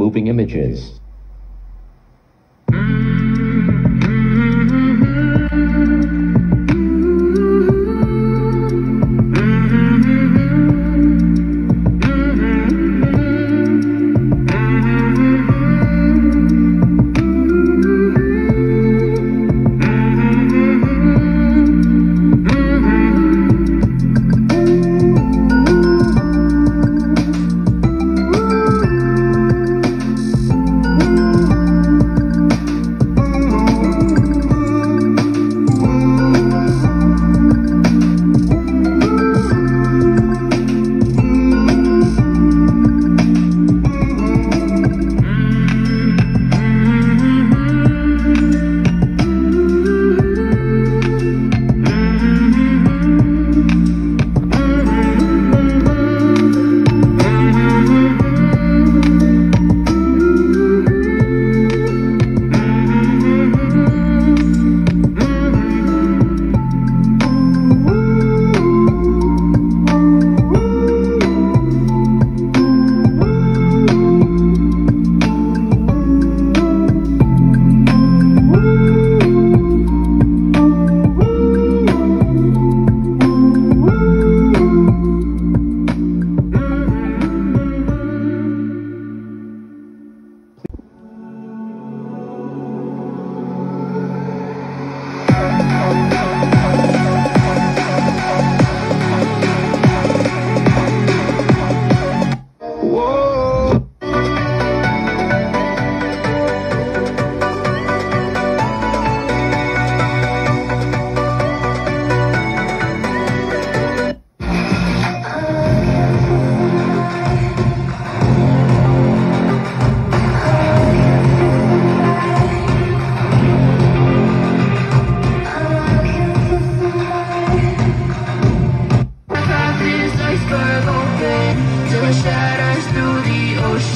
moving images.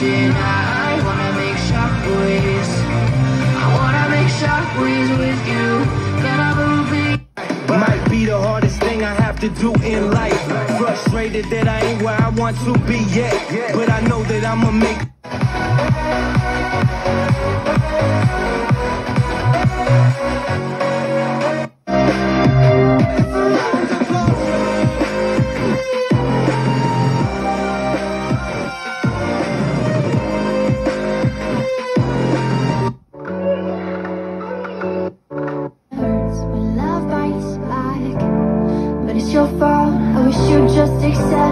I wanna make. I wanna make with you. Might be the hardest thing I have to do in life. Frustrated that I ain't where I want to be yet. But I know that I'ma make you just accept